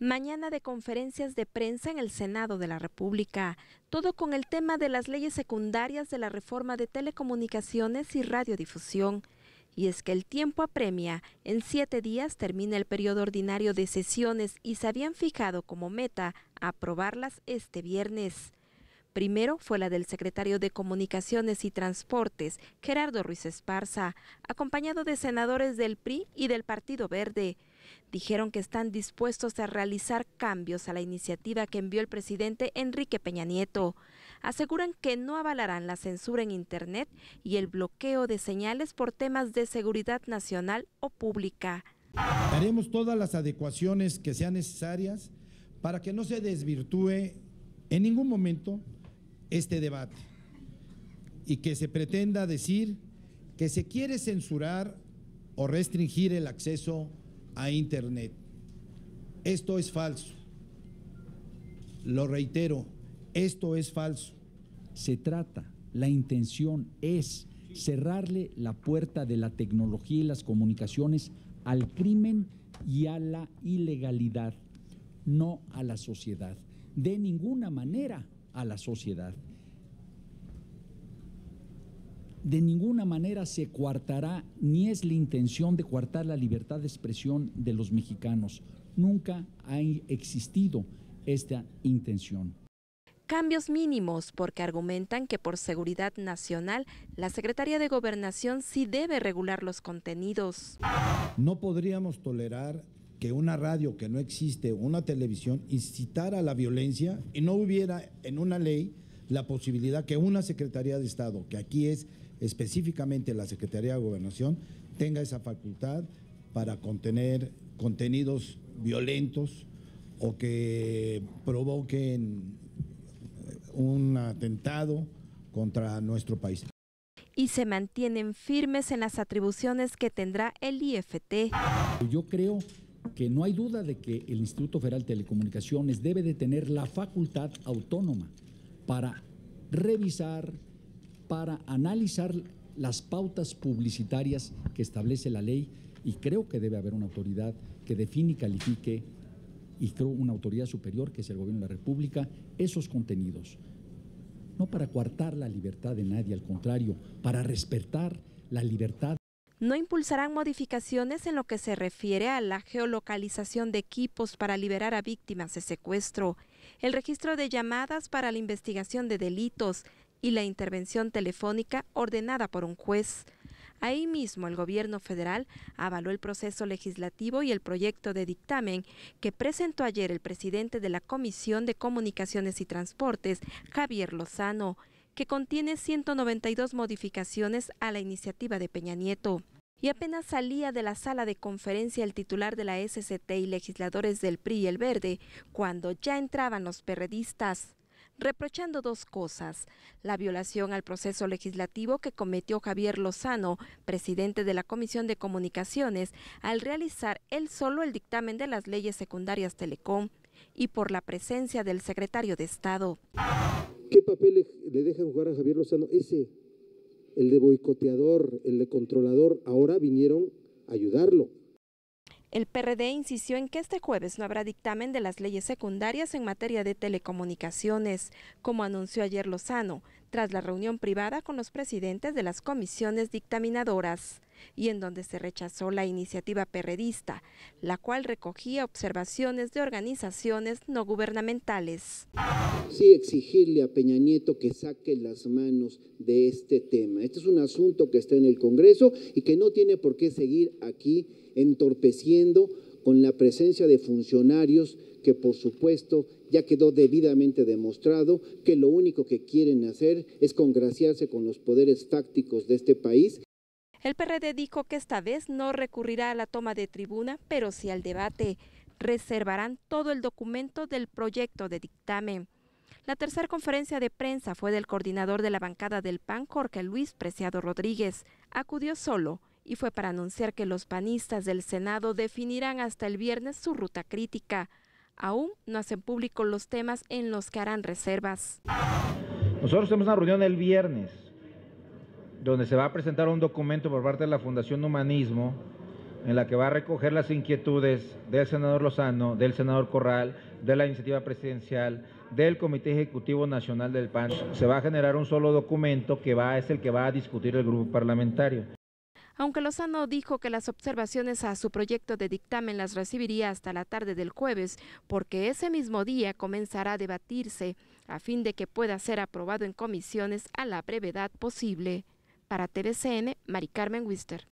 Mañana de conferencias de prensa en el Senado de la República, todo con el tema de las leyes secundarias de la reforma de telecomunicaciones y radiodifusión. Y es que el tiempo apremia, en siete días termina el periodo ordinario de sesiones y se habían fijado como meta aprobarlas este viernes. Primero fue la del secretario de Comunicaciones y Transportes, Gerardo Ruiz Esparza, acompañado de senadores del PRI y del Partido Verde dijeron que están dispuestos a realizar cambios a la iniciativa que envió el presidente Enrique Peña Nieto. Aseguran que no avalarán la censura en Internet y el bloqueo de señales por temas de seguridad nacional o pública. Haremos todas las adecuaciones que sean necesarias para que no se desvirtúe en ningún momento este debate y que se pretenda decir que se quiere censurar o restringir el acceso a Internet. Esto es falso. Lo reitero, esto es falso. Se trata, la intención es cerrarle la puerta de la tecnología y las comunicaciones al crimen y a la ilegalidad, no a la sociedad, de ninguna manera a la sociedad de ninguna manera se coartará, ni es la intención de coartar la libertad de expresión de los mexicanos. Nunca ha existido esta intención. Cambios mínimos porque argumentan que por seguridad nacional la Secretaría de Gobernación sí debe regular los contenidos. No podríamos tolerar que una radio que no existe, una televisión, incitara a la violencia y no hubiera en una ley la posibilidad que una Secretaría de Estado, que aquí es específicamente la Secretaría de Gobernación, tenga esa facultad para contener contenidos violentos o que provoquen un atentado contra nuestro país. Y se mantienen firmes en las atribuciones que tendrá el IFT. Yo creo que no hay duda de que el Instituto Federal de Telecomunicaciones debe de tener la facultad autónoma para revisar, para analizar las pautas publicitarias que establece la ley y creo que debe haber una autoridad que define y califique y creo una autoridad superior que es el gobierno de la República esos contenidos. No para coartar la libertad de nadie, al contrario, para respetar la libertad no impulsarán modificaciones en lo que se refiere a la geolocalización de equipos para liberar a víctimas de secuestro, el registro de llamadas para la investigación de delitos y la intervención telefónica ordenada por un juez. Ahí mismo el gobierno federal avaló el proceso legislativo y el proyecto de dictamen que presentó ayer el presidente de la Comisión de Comunicaciones y Transportes, Javier Lozano, que contiene 192 modificaciones a la iniciativa de Peña Nieto. Y apenas salía de la sala de conferencia el titular de la SCT y legisladores del PRI y el Verde, cuando ya entraban los perredistas reprochando dos cosas, la violación al proceso legislativo que cometió Javier Lozano, presidente de la Comisión de Comunicaciones, al realizar él solo el dictamen de las leyes secundarias Telecom, y por la presencia del secretario de Estado. ¿Qué papel le, dejan jugar a Javier Lozano? Ese, el de boicoteador, el de controlador, ahora vinieron a ayudarlo. El PRD insistió en que este jueves no habrá dictamen de las leyes secundarias en materia de telecomunicaciones, como anunció ayer Lozano, tras la reunión privada con los presidentes de las comisiones dictaminadoras, y en donde se rechazó la iniciativa perredista, la cual recogía observaciones de organizaciones no gubernamentales. Sí, exigirle a Peña Nieto que saque las manos de este tema. Este es un asunto que está en el Congreso y que no tiene por qué seguir aquí entorpeciendo con la presencia de funcionarios que por supuesto ya quedó debidamente demostrado que lo único que quieren hacer es congraciarse con los poderes fácticos de este país. El PRD dijo que esta vez no recurrirá a la toma de tribuna, pero sí al debate. Reservarán todo el documento del proyecto de dictamen. La tercera conferencia de prensa fue del coordinador de la bancada del PAN, Jorge Luis Preciado Rodríguez. Acudió solo y fue para anunciar que los panistas del Senado definirán hasta el viernes su ruta crítica. Aún no hacen público los temas en los que harán reservas. Nosotros tenemos una reunión el viernes donde se va a presentar un documento por parte de la Fundación Humanismo en la que va a recoger las inquietudes del senador Lozano, del senador Corral, de la iniciativa presidencial, del Comité Ejecutivo Nacional del PAN. Se va a generar un solo documento que va, es el que va a discutir el grupo parlamentario. Aunque Lozano dijo que las observaciones a su proyecto de dictamen las recibiría hasta la tarde del jueves, porque ese mismo día comenzará a debatirse, a fin de que pueda ser aprobado en comisiones a la brevedad posible. Para TVCN, Mari Carmen Wister.